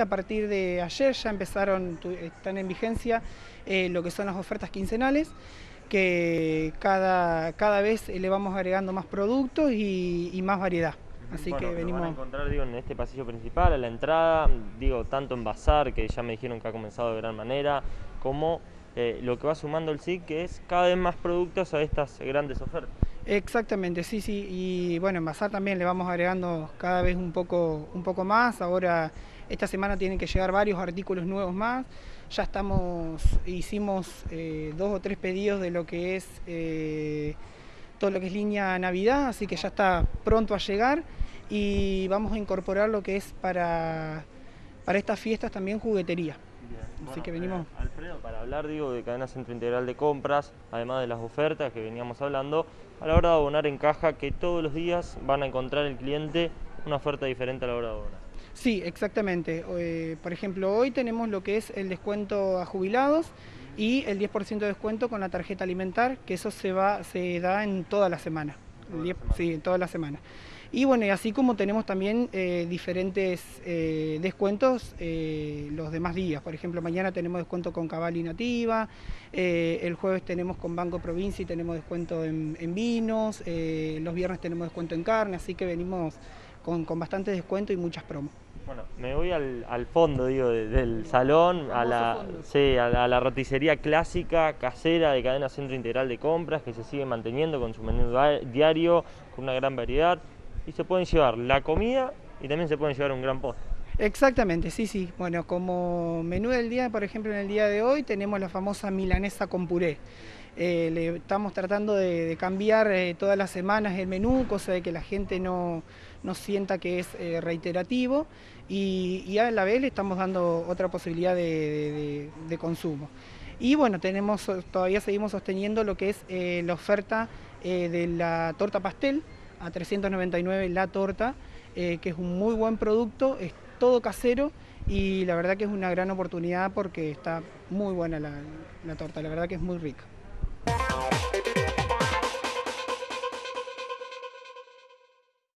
A partir de ayer ya empezaron, están en vigencia eh, lo que son las ofertas quincenales, que cada, cada vez le vamos agregando más productos y, más variedad. Así que venimos. Van a encontrar digo, en este pasillo principal, a la entrada, digo, tanto en Bazar, que ya me dijeron que ha comenzado de gran manera, como eh, lo que va sumando el SIC, que es cada vez más productos a estas grandes ofertas. Exactamente, sí, sí. Y bueno, en Bazar también le vamos agregando cada vez un poco, un poco más. Ahora, esta semana tienen que llegar varios artículos nuevos más. Ya estamos, hicimos eh, dos o tres pedidos de lo que es eh, todo lo que es línea Navidad, así que ya está pronto a llegar y vamos a incorporar lo que es para, para estas fiestas también juguetería. Así que venimos. Eh, Alfredo, para hablar digo de cadena centro integral de compras, además de las ofertas que veníamos hablando, a la hora de abonar en caja, que todos los días van a encontrar el cliente una oferta diferente a la hora de abonar. Sí, exactamente. Eh, por ejemplo, hoy tenemos lo que es el descuento a jubilados y el 10% de descuento con la tarjeta alimentar, que eso se va se da en toda la semana. Sí, en toda la semana. Y bueno, y así como tenemos también eh, diferentes eh, descuentos eh, los demás días. Por ejemplo, mañana tenemos descuento con Cabal y Nativa, el jueves tenemos con Banco Provincia y tenemos descuento en, vinos, los viernes tenemos descuento en carne, así que venimos con, con bastante descuento y muchas promos. Bueno, me voy al, fondo, digo, del salón, a la, sí, a la, roticería clásica, casera de cadena centro integral de compras, que se sigue manteniendo con su menú diario, con una gran variedad y se pueden llevar la comida y también se pueden llevar un gran postre. Exactamente, sí, sí. Bueno, como menú del día, por ejemplo, en el día de hoy tenemos la famosa milanesa con puré. Eh, le estamos tratando de, cambiar eh, todas las semanas el menú, cosa de que la gente no, sienta que es eh, reiterativo y, a la vez le estamos dando otra posibilidad de, consumo. Y bueno, tenemos, todavía seguimos sosteniendo lo que es la oferta de la torta pastel, a 399 la torta, que es un muy buen producto, todo casero y la verdad que es una gran oportunidad porque está muy buena la, torta, la verdad que es muy rica.